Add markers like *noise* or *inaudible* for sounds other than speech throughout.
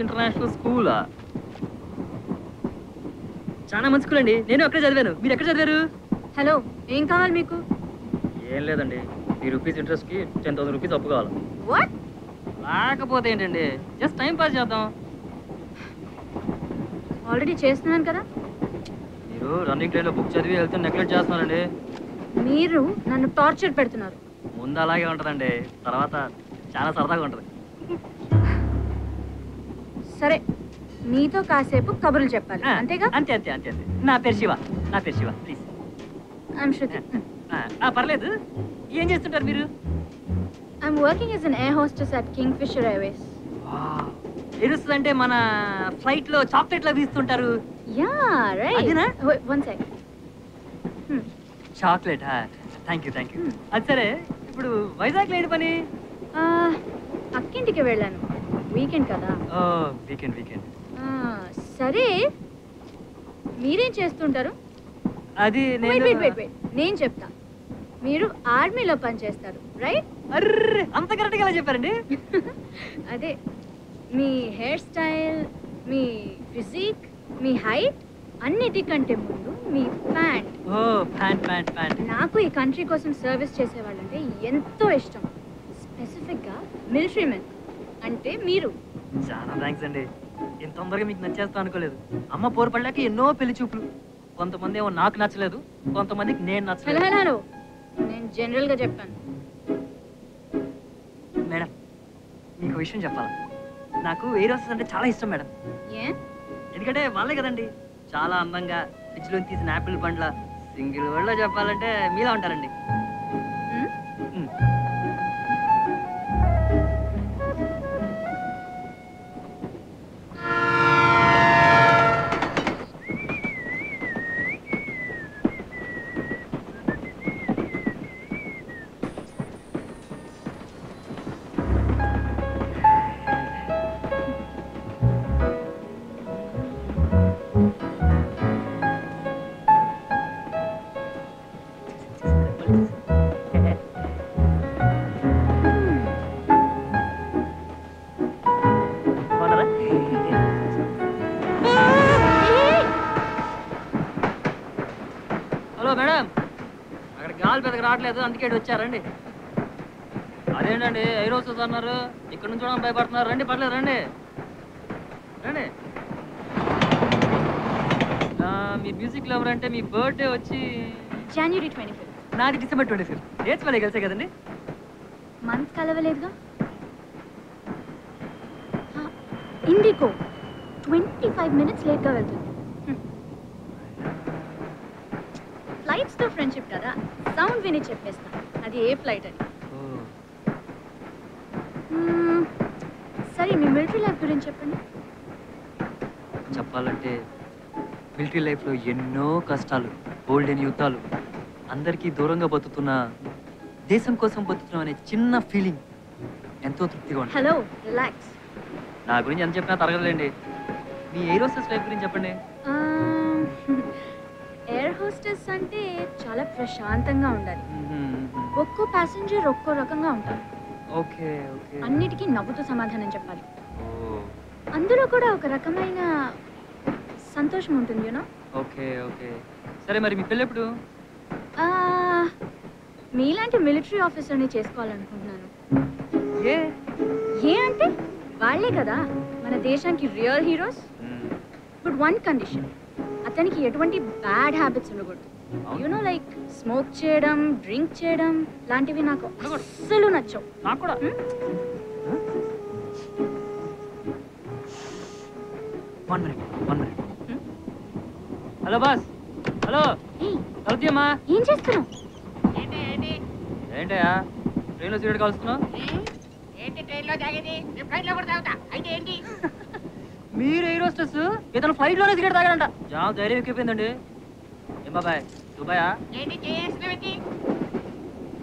International స్కూలా చాలా మంచి స్కూల్ అండి. నేను అక్కడే చదివాను. మీరు ఎక్కడ చదివారు? హలో ఏం కావాలి మీకు? ఏం లేదండి. త్రీ రూపీస్ ఇంట్రెస్ట్కి టెన్ థౌసండ్ రూపీస్ అప్పు కావాలి. వాట్ లేకపోతే ఏంటండి? జస్ట్ టైం పాస్ చేద్దాం. ఆల్రెడీ చేస్తున్నాను కదా. మీరు రన్నింగ్ ట్రైన్లో బుక్ చదివి వెళ్తే నెగ్లెక్ట్ చేస్తున్నారండి. మీరు నన్ను టార్చర్ పెడుతున్నారు. ముందు అలాగే ఉంటుందండి. తర్వాత చాలా సరదాగా ఉంటుంది. సరే మీతో కాసేపు కబుర్లు చెప్పాలి. ఆ, అంతేగా? అంతే అంతే అంతే అంతే. నా పేరు శివ నా పేరు శివ ప్లీజ్ ఐఎమ్ శృతి పర్లేదు. ఏం చేస్తుంటారు మీరు? I'm working as an air hostess at Kingfisher Airways ఏడుస్తుంది అంటే మన ఫ్లైట్లో చాక్లెట్ లా వీస్తుంటారు యా రైట్ అదేనా? One sec chocolate thank you thank you Hmm. అది సరే ఇప్పుడు వైజాగ్ లేని పని? అక్కింటికి వెళ్ళాను. వీకెండ్ కదా? Weekend weekend. ఆ, సరే. మీరేం చేస్తుంటారు? అది నేను చెప్తా. మీరు ఆర్మీలో పనిచేస్తారు రైట్ అర్రే అంత కరెక్ట్గా చెప్పారండి? *laughs* అదే. మీ హెయిర్ స్టైల్ మీ ఫిజిక్ మీ హైట్ అన్నిటికంటే ముందు మీ ప్యాంట్. ఓ ప్యాంట్ ప్యాంట్ ప్యాంట్. నాకు ఈ కంట్రీ కోసం సర్వీస్ చేసేవాళ్ళంటే ఎంతో ఇష్టం. స్పెసిఫిక్గా మిలిటరీ మెన్ అంటే మీరు. చాలా థ్యాంక్స్ అండి. ఇంత తొందరగా మీకు నచ్చేస్తా అనుకోలేదు. అమ్మ పోరు పడ్డాక ఎన్నో పెళ్ళి చూపులు. కొంతమంది ఏమో నాకు నచ్చలేదు కొంతమందికి నేను నచ్చలేదు. నేను జనరల్గా చెప్పాను. మేడం మీకు విషయం చెప్పాలి? నాకు ఎయిర్ హోస్టెస్ అంటే చాలా ఇష్టం మేడం. ఏ? ఎందుకంటే వాళ్ళే కదండి. చాలా అందంగా ఫ్రిడ్జ్లో తీసిన యాపిల్ పండ్ల సింగిల్ వర్డ్లో చెప్పాలంటే మీలా ఉంటారండి. మేడం. అక్కడ గాలి పెద్దగా రావట్లేదు అందుకే వచ్చారండి అదేంటండి హోస్టెస్ అన్నారు. ఇక్కడ నుంచి చూడడం భయపడుతున్నారు. రండి పర్లేదు రండి. రండి. మీ మ్యూజిక్ లవర్ అంటే మీ బర్త్డే వచ్చి జనవరి ట్వంటీ ఫిఫ్త్ నాది డిసెంబర్ ట్వంటీ ఫిఫ్త్ డేట్స్ మళ్ళీ కలిసే కదండి? మంత్ కలవలేదుగా? ఇండిగో. ట్వంటీ ఫైవ్ మినిట్స్ లేట్గా వెళ్తుంది. ఫ్లైట్స్తో ఫ్రెండ్షిప్ కదా సౌండ్ విని చెప్పేస్తా. అది ఏ ఫ్లైట్ అని సరే మీ మిలిటరీ లైఫ్ గురించి చెప్పండి. చెప్పాలంటే మిలిటరీ లైఫ్లో ఎన్నో కష్టాలు గోల్డెన్ యుద్ధాలు అందరికీ దూరంగా బతుకుతున్న దేశం కోసం బతుకుతున్నాం అనే చిన్న ఫీలింగ్ ఎంతో తృప్తిగా ఉంటుంది. Hello relax. నా గురించి ఎంత చెప్పినా తరగదులేండి. మీ ఎయిరోసెస్ లైఫ్ గురించి చెప్పండి. *laughs* ఎయిర్ హోస్టెస్ అంటే చాలా ప్రశాంతంగా ఉండాలి. ఒక్కో ప్యాసింజర్ ఒక్కో రకంగా ఉంటారు. Okay okay. అన్నిటికీ నవ్వుతూ సమాధానం చెప్పాలి. అందులో కూడా ఒక రకమైన సంతోషం ఉంటుంది యూనో ఓకే ఓకే. సరే మరి మీ పెళ్ళి ఎప్పుడు మీలాంటి మిలిటరీ ఆఫీసర్ని చేసుకోవాలనుకుంటున్నాను. ఏ? ఏ అంటే వాళ్ళే కదా మన దేశానికి real heroes. But one condition అతనికి ఎటువంటి బ్యాడ్ హ్యాబిట్స్ ఉండకూడదు. అవును. యూనో లైక్ స్మోక్ చేయడం డ్రింక్ చేయడం లాంటివి నాకు. అస్సలు నచ్చవు. నాకు కూడా? One minute one minute? Hello boss hello ఏయ్, కలుద్దామా ఏం చేస్తున్నావు? ఏంటయ్యా? ట్రైన్లో సిగరెట్ కలుస్తున్నావు ఏంటి ట్రైన్లో తాగేది? నేను ఫ్లైట్లో కూడా తాగుతా. అయితే ఏంటి? మీరు ఎయిర్ హోస్టెస్? ఇతను ఫ్లైట్లోనే సిగరెట్ తాగాడంట. చాలా ధైర్యం ఎక్కిపోయిందండి బాబాయ్. దుబాయా?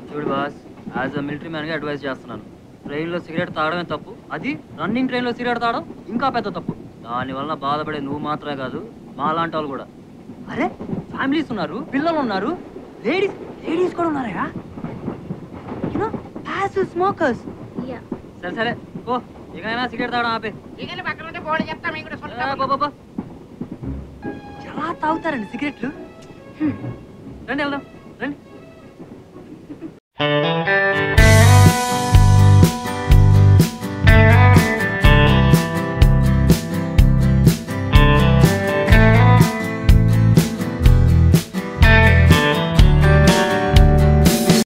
చూడు బాస్ యాజ్ అ మిలిటరీ మ్యాన్గా అడ్వైస్ చేస్తున్నాను. ట్రైన్లో సిగరెట్ తాగడమే తప్పు. అది రన్నింగ్ ట్రైన్లో సిగరెట్ తాగడం ఇంకా పెద్ద తప్పు. దానివల్ల బాధపడే నువ్వు మాత్రమే కాదు మా లాంటి వాళ్ళు కూడా. అరే ఫ్యామిలీస్ ఉన్నారు పిల్లలు ఉన్నారు లేడీస్ లేడీస్ కూడా ఉన్నారా యూనో ప్యాసివ్ స్మోకర్స్ యా. సరే సరే ఓ ఇకైనా సిగరెట్ తాగడం ఆపే. దిగలు పక్కన ఉంటే బోర్డు చెప్తా మీకు కూడా. ఎలా తాగుతారండి సిగరెట్లు? రండి వెళ్దాం రండి